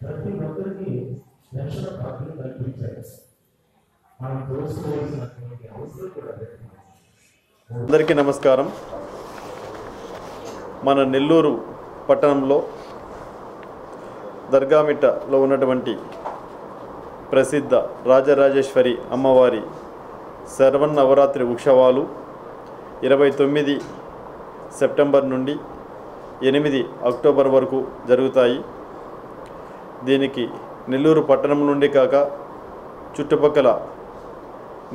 ప్రతి ఒక్కరికి రక్షణ ప్రాప్తిని కల్పించారు మనం తోసుకోవాల్సినటువంటి అవసరం కూడా లేదు. అందరికీ నమస్కారం. మన నెల్లూరు పట్టణంలో దర్గామిట్టలో ఉన్నటువంటి ప్రసిద్ధ రాజరాజేశ్వరి అమ్మవారి సర్వనవరాత్రి ఉత్సవాలు ఇరవై తొమ్మిది సెప్టెంబర్ నుండి ఎనిమిది అక్టోబర్ వరకు జరుగుతాయి. దీనికి నెల్లూరు పట్టణం నుండి కాక చుట్టుపక్కల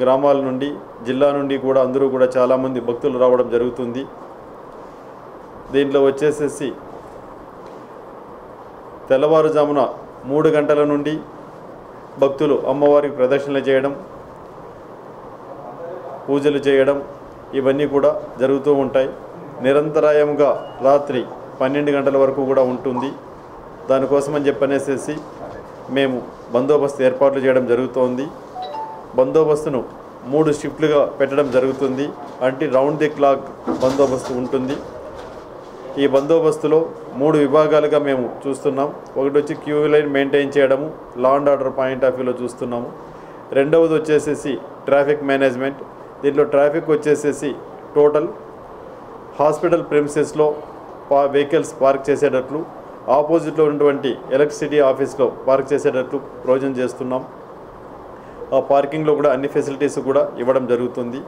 గ్రామాల నుండి జిల్లా నుండి కూడా అందరూ కూడా చాలామంది భక్తులు రావడం జరుగుతుంది. దీంట్లో వచ్చేసేసి తెల్లవారుజామున మూడు గంటల నుండి భక్తులు అమ్మవారికి ప్రదక్షిణలు చేయడం పూజలు చేయడం ఇవన్నీ కూడా జరుగుతూ ఉంటాయి. నిరంతరాయంగా రాత్రి పన్నెండు గంటల వరకు కూడా ఉంటుంది. దానికోసమని చెప్పనేసేసి మేము బందోబస్తు ఏర్పాట్లు చేయడం జరుగుతోంది. బందోబస్తును మూడు షిఫ్ట్లుగా పెట్టడం జరుగుతుంది. అంటే రౌండ్ ది క్లాక్ బందోబస్తు ఉంటుంది. ఈ బందోబస్తులో మూడు విభాగాలుగా మేము చూస్తున్నాం. ఒకటి వచ్చి క్యూ లైన్ మెయింటైన్ చేయడము law and order point of వ్యూలో చూస్తున్నాము. రెండవది వచ్చేసేసి ట్రాఫిక్ మేనేజ్మెంట్. దీంట్లో ట్రాఫిక్ వచ్చేసేసి టోటల్ హాస్పిటల్ ప్రిమిసెస్లో పా వెహికల్స్ పార్క్ చేసేటట్లు ఆపోజిట్లో ఉన్నటువంటి ఎలక్ట్రిసిటీ ఆఫీస్లో పార్క్ చేసేటట్లు ప్రయోజనం చేస్తున్నాం. ఆ పార్కింగ్లో కూడా అన్ని ఫెసిలిటీస్ కూడా ఇవ్వడం జరుగుతుంది.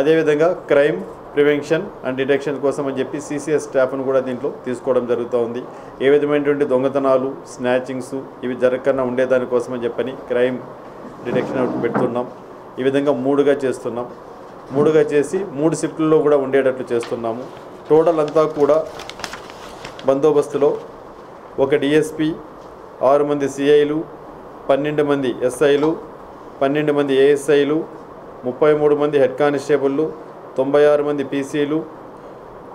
అదేవిధంగా క్రైమ్ ప్రివెన్షన్ అండ్ డిటెక్షన్ కోసం అని చెప్పి సిసిఎస్ స్టాఫ్ను కూడా దీంట్లో తీసుకోవడం జరుగుతూ ఉంది. ఏ విధమైనటువంటి దొంగతనాలు స్నాచింగ్స్ ఇవి జరగకుండా ఉండేదానికోసం అని చెప్పని క్రైమ్ డిటెక్షన్ పెడుతున్నాం. ఈ విధంగా మూడుగా చేస్తున్నాం. మూడుగా చేసి మూడు షిఫ్ట్లలో కూడా ఉండేటట్లు చేస్తున్నాము. టోటల్ అంతా కూడా బందోబస్తులో ఒక డిఎస్పి ఆరు మంది సిఐలు పన్నెండు మంది ఎస్ఐలు పన్నెండు మంది ఏఎస్ఐలు ముప్పై మూడు మంది హెడ్ కానిస్టేబుళ్ళు తొంభై ఆరు మంది పీసీలు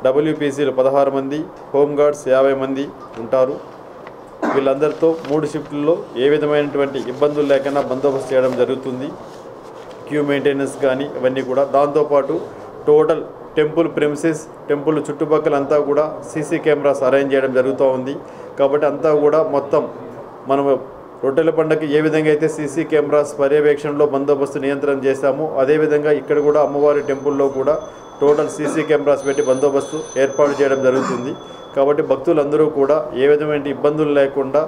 డబ్ల్యూపీసీలు పదహారు మంది హోంగార్డ్స్ యాభై మంది ఉంటారు. వీళ్ళందరితో మూడు షిఫ్ట్లలో ఏ విధమైనటువంటి ఇబ్బందులు లేకుండా బందోబస్తు చేయడం జరుగుతుంది. క్యూ మెయింటెనెన్స్ కానీ ఇవన్నీ కూడా. దాంతోపాటు టోటల్ టెంపుల్ ప్రెమిసెస్ టెంపుల్ చుట్టుపక్కల అంతా కూడా సీసీ కెమెరాస్ అరేంజ్ చేయడం జరుగుతూ ఉంది. కాబట్టి అంతా కూడా మొత్తం మనము రొట్టెల పండగకి ఏ విధంగా అయితే సీసీ కెమెరాస్ పర్యవేక్షణలో బందోబస్తు నియంత్రణ చేశామో అదేవిధంగా ఇక్కడ కూడా అమ్మవారి టెంపుల్లో కూడా టోటల్ సీసీ కెమెరాస్ పెట్టి బందోబస్తు ఏర్పాటు చేయడం జరుగుతుంది. కాబట్టి భక్తులందరూ కూడా ఏ విధమైన ఇబ్బందులు లేకుండా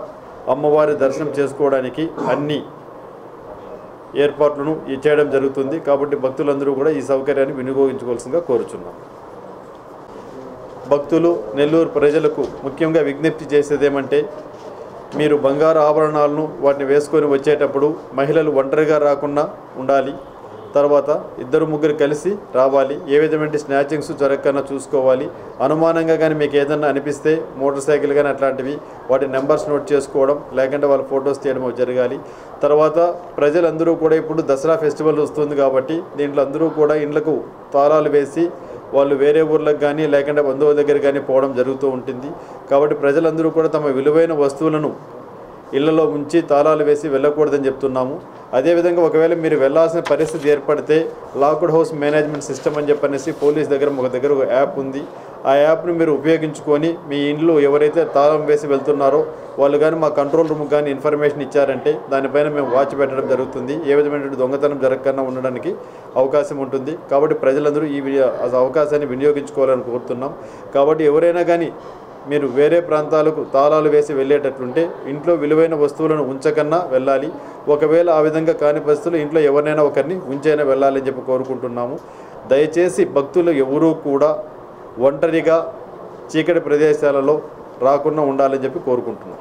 అమ్మవారి దర్శనం చేసుకోవడానికి అన్ని ఏర్పాట్లను చేయడం జరుగుతుంది. కాబట్టి భక్తులందరూ కూడా ఈ సౌకర్యాన్ని వినియోగించుకోవాల్సిందిగా కోరుచున్నాం. భక్తులు నెల్లూరు ప్రజలకు ముఖ్యంగా విజ్ఞప్తి చేసేది ఏమంటే మీరు బంగారు ఆభరణాలను వాటిని వేసుకొని వచ్చేటప్పుడు మహిళలు ఒంటరిగా రాకుండా ఉండాలి. తర్వాత ఇద్దరు ముగ్గురు కలిసి రావాలి. ఏ విధమైన స్నాచింగ్స్ జరగకన్నా చూసుకోవాలి. అనుమానంగా కానీ మీకు ఏదన్నా అనిపిస్తే మోటార్ సైకిల్ కానీ అట్లాంటివి వాటి నెంబర్స్ నోట్ చేసుకోవడం లేకుంటే వాళ్ళ ఫొటోస్ తీయడం జరగాలి. తర్వాత ప్రజలందరూ కూడా ఇప్పుడు దసరా ఫెస్టివల్ వస్తుంది కాబట్టి దీంట్లో అందరూ కూడా ఇండ్లకు తాళాలు వేసి వాళ్ళు వేరే ఊర్లకు కానీ లేకుంటే బంధువుల దగ్గర కానీ పోవడం జరుగుతూ ఉంటుంది. కాబట్టి ప్రజలందరూ కూడా తమ విలువైన వస్తువులను ఇళ్ళలో ఉంచి తాళాలు వేసి వెళ్ళకూడదని చెప్తున్నాము. అదేవిధంగా ఒకవేళ మీరు వెళ్ళాల్సిన పరిస్థితి ఏర్పడితే లాక్డ్ హౌస్ మేనేజ్మెంట్ సిస్టమ్ అని చెప్పనేసి పోలీస్ దగ్గర ఒక దగ్గర ఒక యాప్ ఉంది. ఆ యాప్ను మీరు ఉపయోగించుకొని మీ ఇండ్లు ఎవరైతే తాళం వేసి వెళ్తున్నారో వాళ్ళు కానీ మా కంట్రోల్ రూమ్ కానీ ఇన్ఫర్మేషన్ ఇచ్చారంటే దానిపైన మేము వాచ్ పెట్టడం జరుగుతుంది. ఏ విధమైనటువంటి దొంగతనం జరగకుండా ఉండడానికి అవకాశం ఉంటుంది. కాబట్టి ప్రజలందరూ ఈ వి- అవకాశాన్ని వినియోగించుకోవాలని కోరుతున్నాం. కాబట్టి ఎవరైనా కానీ మీరు వేరే ప్రాంతాలకు తాళాలు వేసి వెళ్ళేటట్లుంటే ఇంట్లో విలువైన వస్తువులను ఉంచకన్నా వెళ్ళాలి. ఒకవేళ ఆ విధంగా కాని పరిస్థితులు ఇంట్లో ఎవరినైనా ఒకరిని ఉంచైనా వెళ్ళాలని చెప్పి కోరుకుంటున్నాము. దయచేసి భక్తులు ఎవరూ కూడా ఒంటరిగా చీకటి ప్రదేశాలలో రాకుండా ఉండాలని చెప్పి కోరుకుంటున్నాం